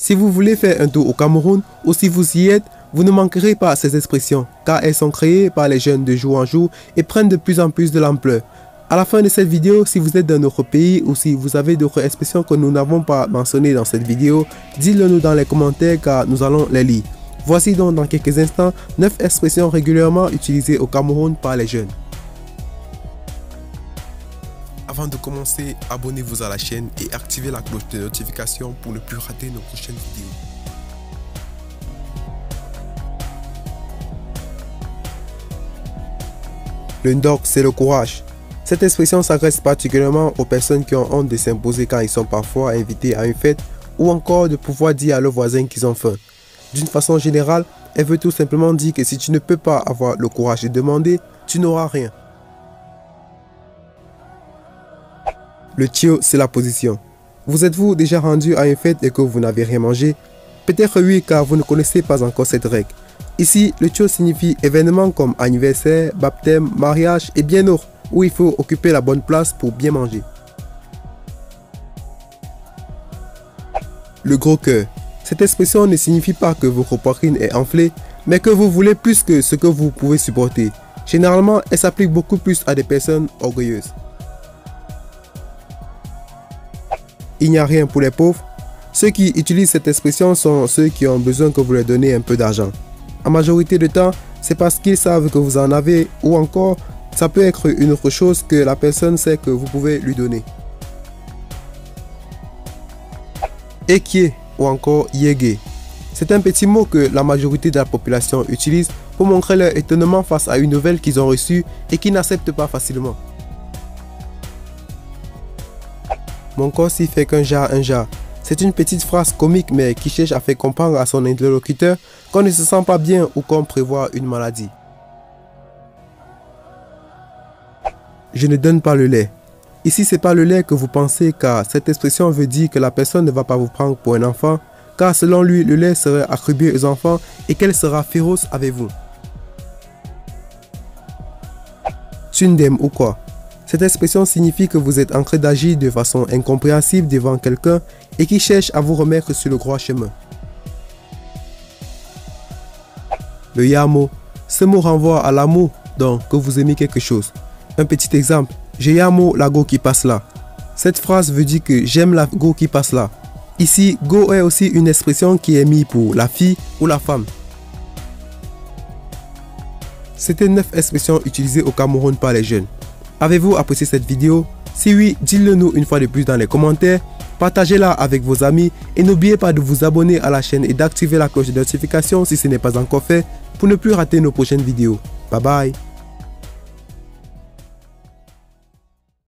Si vous voulez faire un tour au Cameroun ou si vous y êtes, vous ne manquerez pas ces expressions car elles sont créées par les jeunes de jour en jour et prennent de plus en plus de l'ampleur. À la fin de cette vidéo, si vous êtes dans notre pays ou si vous avez d'autres expressions que nous n'avons pas mentionnées dans cette vidéo, dites-le nous dans les commentaires car nous allons les lire. Voici donc dans quelques instants 9 expressions régulièrement utilisées au Cameroun par les jeunes. Avant de commencer, abonnez-vous à la chaîne et activez la cloche de notification pour ne plus rater nos prochaines vidéos. Le ndok, c'est le courage. Cette expression s'adresse particulièrement aux personnes qui ont honte de s'imposer quand ils sont parfois invités à une fête ou encore de pouvoir dire à leurs voisins qu'ils ont faim. D'une façon générale, elle veut tout simplement dire que si tu ne peux pas avoir le courage de demander, tu n'auras rien. Le tio, c'est la position. Vous êtes-vous déjà rendu à une fête et que vous n'avez rien mangé? Peut-être oui car vous ne connaissez pas encore cette règle. Ici, le tio signifie événement comme anniversaire, baptême, mariage et bien d'autres où il faut occuper la bonne place pour bien manger. Le gros cœur. Cette expression ne signifie pas que votre poitrine est enflée, mais que vous voulez plus que ce que vous pouvez supporter. Généralement, elle s'applique beaucoup plus à des personnes orgueilleuses. Il n'y a rien pour les pauvres. Ceux qui utilisent cette expression sont ceux qui ont besoin que vous leur donnez un peu d'argent. En majorité de temps, c'est parce qu'ils savent que vous en avez ou encore ça peut être une autre chose que la personne sait que vous pouvez lui donner. Ekie ou encore yege. C'est un petit mot que la majorité de la population utilise pour montrer leur étonnement face à une nouvelle qu'ils ont reçue et qu'ils n'acceptent pas facilement. Mon corps s'y fait qu'un jar, un jar. C'est une petite phrase comique mais qui cherche à faire comprendre à son interlocuteur qu'on ne se sent pas bien ou qu'on prévoit une maladie. Je ne donne pas le lait. Ici, c'est pas le lait que vous pensez car cette expression veut dire que la personne ne va pas vous prendre pour un enfant car selon lui, le lait serait attribué aux enfants et qu'elle sera féroce avec vous. Ou quoi? Cette expression signifie que vous êtes en train d'agir de façon incompréhensible devant quelqu'un et qui cherche à vous remettre sur le droit chemin. Le yamo. Ce mot renvoie à l'amour, donc que vous aimez quelque chose. Un petit exemple, j'ai mot la go qui passe là. Cette phrase veut dire que j'aime la go qui passe là. Ici, go est aussi une expression qui est mise pour la fille ou la femme. C'était 9 expressions utilisées au Cameroun par les jeunes. Avez-vous apprécié cette vidéo? Si oui, dites-le nous une fois de plus dans les commentaires, partagez-la avec vos amis et n'oubliez pas de vous abonner à la chaîne et d'activer la cloche de notification si ce n'est pas encore fait pour ne plus rater nos prochaines vidéos. Bye bye